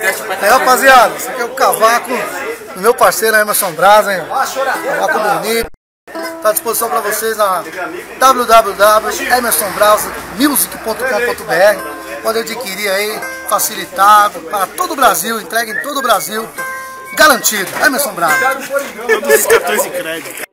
Aí, rapaziada, esse aqui é o cavaco do meu parceiro né, Emerson Braz, hein? Cavaco bonito. Está à disposição para vocês na www.emersonbrazmusic.com.br. Pode adquirir aí, facilitado, para todo o Brasil, entrega em todo o Brasil, garantido. Emerson Braz. Todos os cartões de crédito.